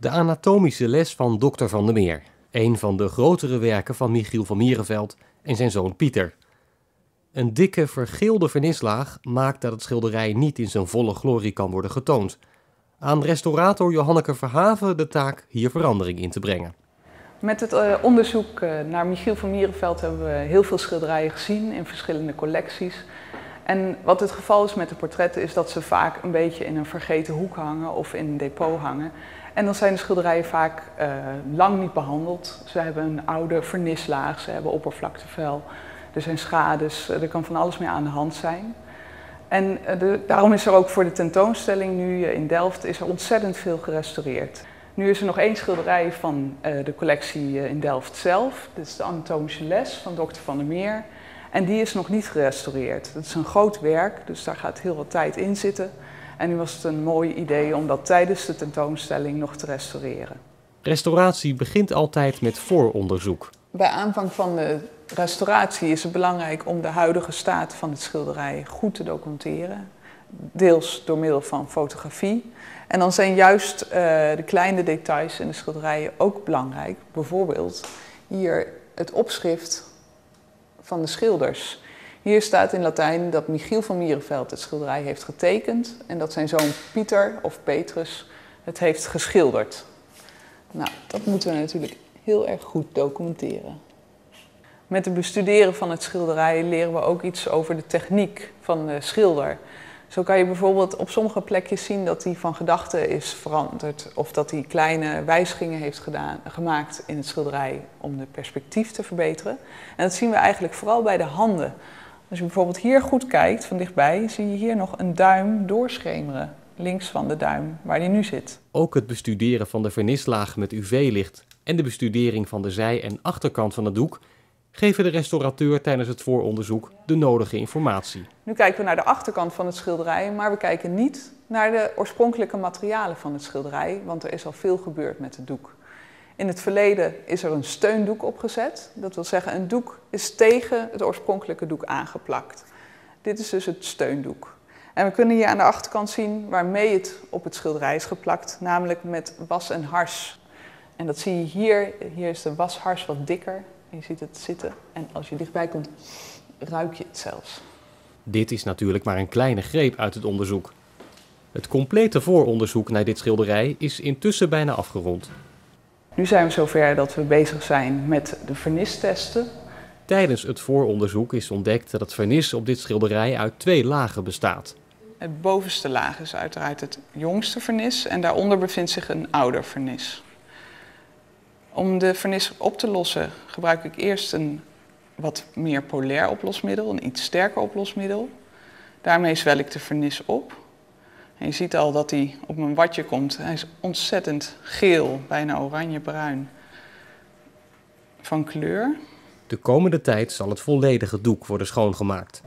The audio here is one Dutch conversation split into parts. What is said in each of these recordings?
De anatomische les van Dr. van der Meer. Een van de grotere werken van Michiel van Mierenveld en zijn zoon Pieter. Een dikke vergeelde vernislaag maakt dat het schilderij niet in zijn volle glorie kan worden getoond. Aan restaurator Johanneke Verhaven de taak hier verandering in te brengen. Met het uh, onderzoek uh, naar Michiel van Mierenveld hebben we heel veel schilderijen gezien in verschillende collecties. En wat het geval is met de portretten is dat ze vaak een beetje in een vergeten hoek hangen of in een depot hangen. En dan zijn de schilderijen vaak uh, lang niet behandeld. Ze hebben een oude vernislaag, ze hebben oppervlaktevel, er zijn schades, er kan van alles mee aan de hand zijn. En de, daarom is er ook voor de tentoonstelling nu in Delft is er ontzettend veel gerestaureerd. Nu is er nog één schilderij van de collectie in Delft zelf. Dit is de anatomische les van dokter Van der Meer. En die is nog niet gerestaureerd. Dat is een groot werk, dus daar gaat heel wat tijd in zitten. En nu was het een mooi idee om dat tijdens de tentoonstelling nog te restaureren. Restauratie begint altijd met vooronderzoek. Bij aanvang van de restauratie is het belangrijk om de huidige staat van het schilderij goed te documenteren. Deels door middel van fotografie. En dan zijn juist uh, de kleine details in de schilderijen ook belangrijk. Bijvoorbeeld hier het opschrift van de schilders. Hier staat in Latijn dat Michiel van Mierenveld het schilderij heeft getekend en dat zijn zoon Pieter of Petrus het heeft geschilderd. Nou, dat moeten we natuurlijk heel erg goed documenteren. Met het bestuderen van het schilderij leren we ook iets over de techniek van de schilder. Zo kan je bijvoorbeeld op sommige plekjes zien dat hij van gedachten is veranderd of dat hij kleine wijzigingen heeft gedaan, gemaakt in het schilderij om de perspectief te verbeteren. En dat zien we eigenlijk vooral bij de handen. Als je bijvoorbeeld hier goed kijkt van dichtbij, zie je hier nog een duim doorschemeren, links van de duim waar die nu zit. Ook het bestuderen van de vernislaag met UV-licht en de bestudering van de zij- en achterkant van het doek geven de restaurateur tijdens het vooronderzoek de nodige informatie. Nu kijken we naar de achterkant van het schilderij, maar we kijken niet naar de oorspronkelijke materialen van het schilderij, want er is al veel gebeurd met het doek. In het verleden is er een steundoek opgezet. Dat wil zeggen, een doek is tegen het oorspronkelijke doek aangeplakt. Dit is dus het steundoek. En we kunnen hier aan de achterkant zien waarmee het op het schilderij is geplakt, namelijk met was en hars. En dat zie je hier. Hier is de washars wat dikker je ziet het zitten en als je dichtbij komt, ruik je het zelfs. Dit is natuurlijk maar een kleine greep uit het onderzoek. Het complete vooronderzoek naar dit schilderij is intussen bijna afgerond. Nu zijn we zover dat we bezig zijn met de vernistesten. Tijdens het vooronderzoek is ontdekt dat het vernis op dit schilderij uit twee lagen bestaat. Het bovenste laag is uiteraard het jongste vernis en daaronder bevindt zich een ouder vernis. Om de vernis op te lossen gebruik ik eerst een wat meer polair oplosmiddel, een iets sterker oplosmiddel. Daarmee zwel ik de vernis op. En je ziet al dat hij op mijn watje komt. Hij is ontzettend geel, bijna oranje-bruin van kleur. De komende tijd zal het volledige doek worden schoongemaakt.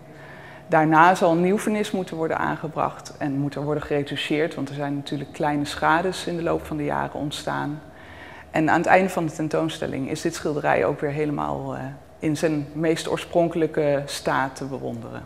Daarna zal een nieuw vernis moeten worden aangebracht en moet er worden geretoucheerd, want er zijn natuurlijk kleine schades in de loop van de jaren ontstaan. En aan het einde van de tentoonstelling is dit schilderij ook weer helemaal uh, in zijn meest oorspronkelijke staat te bewonderen.